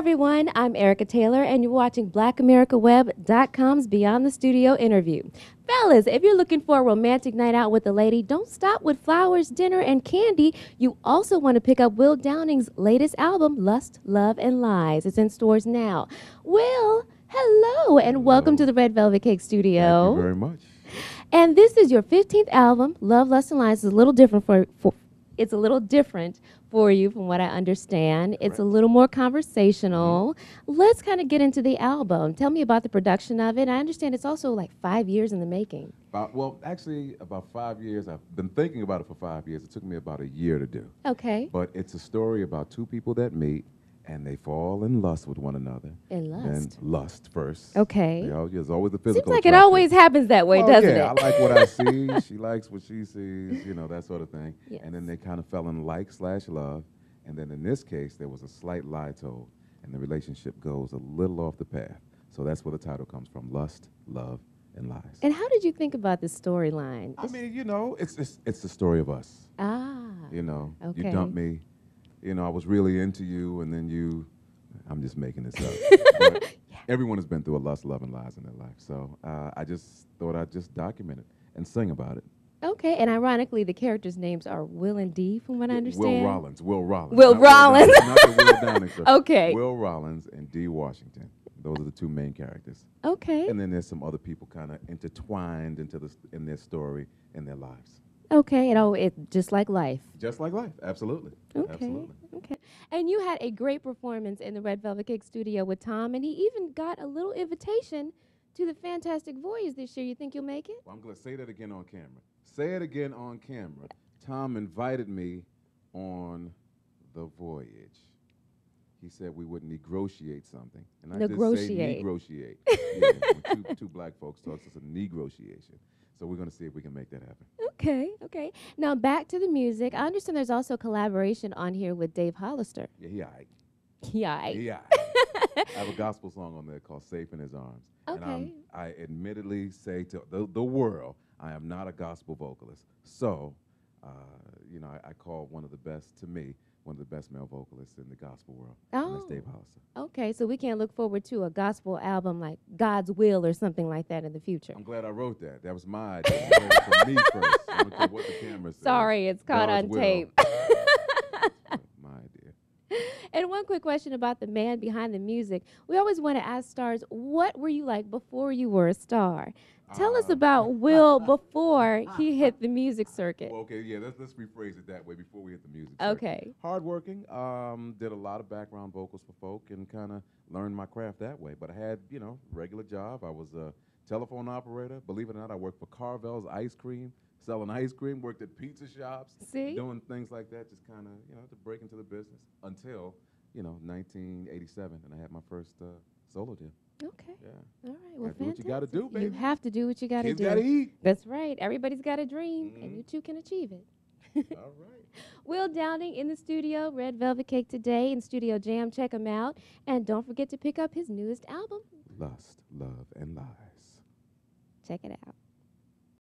everyone. I'm Erica Taylor, and you're watching BlackAmericaWeb.com's Beyond the Studio interview. Fellas, if you're looking for a romantic night out with a lady, don't stop with flowers, dinner, and candy. You also want to pick up Will Downing's latest album, Lust, Love, and Lies. It's in stores now. Will, hello, and welcome to the Red Velvet Cake Studio. Thank you very much. And this is your 15th album. Love, Lust, and Lies is a little different for, for it's a little different for you from what I understand. It's a little more conversational. Mm-hmm. Let's kind of get into the album. Tell me about the production of it. I understand it's also like five years in the making. About, well, actually, about five years. I've been thinking about it for five years. It took me about a year to do. Okay. But it's a story about two people that meet and they fall in lust with one another. In lust. And lust. first. Okay. You know, there's always the physical. Seems like it always happens that way, Well, doesn't yeah, it? I like what I see. she likes what she sees. You know that sort of thing. Yes. And then they kind of fell in like slash love. And then in this case, there was a slight lie told, and the relationship goes a little off the path. So that's where the title comes from: lust, love, and lies. and how did you think about this storyline? I mean, you know, it's it's, it's the story of us. ah. You know, Okay. you dumped me. You know, I was really into you, and then you. I'm just making this up. But Everyone has been through a lust, love, and lies in their life. So uh, I just thought I'd just document it and sing about it. Okay. And ironically, the characters' names are Will and Dee, from what I understand. Will Rollins. Will Rollins. Will not Rollins. Will Downing. sir. Okay. Will Rollins and Dee Washington. Those are the two main characters. Okay. And then there's some other people kind of intertwined into this in their story in their lives. Okay. It all it just like life. Just like life. Absolutely. Okay. Absolutely. Okay. And you had a great performance in the Red Velvet Cake studio with Tom, and he even got a little invitation to the Fantastic Voyage this year. You think you'll make it? Well, I'm going to say that again on camera. Say it again on camera. Tom invited me on the voyage. He said we would negotiate something. And I Negotiate. did say negotiate. yeah, when two, two black folks talk, it's a negotiation. So we're going to see if we can make that happen. Okay. Okay. Now back to the music. I understand there's also a collaboration on here with Dave Hollister. Yeah, he all right. Yeah. He right. I have a gospel song on there called Safe in His Arms. And I'm, I admittedly say to the, the world, I am not a gospel vocalist. So, uh, you know, I, I call one of the best, to me, one of the best male vocalists in the gospel world. And that's Oh. Dave Hollister. Okay. So we can look forward to a gospel album like God's Will or something like that in the future. I'm glad I wrote that. That was my idea. I wrote it for me first. I don't care what the camera says. Sorry, it's caught God's on will. tape. my idea. And one quick question about the man behind the music. We always want to ask stars, what were you like before you were a star? Tell us Ah. about Will before he hit the music circuit. Well, okay, yeah, let's, let's rephrase it that way before we hit the music. circuit. Okay. hardworking. Um, did a lot of background vocals for folk and kind of learned my craft that way. But I had, you know, regular job. I was a telephone operator. Believe it or not, I worked for Carvel's Ice Cream, selling ice cream. Worked at pizza shops, See? doing things like that. Just kind of, you know, to break into the business until, you know, 1987, and I had my first uh, solo deal. Okay. Yeah, All right. Well, Gotta do what you gotta do, do, You have to do what you got to do. gotta eat. That's right. Everybody's got a dream, and Mhm. you too can achieve it. All right. Will Downing in the studio, Red Velvet Cake today in Studio Jam. Check him out. And don't forget to pick up his newest album. Lust, love, and lies. Check it out.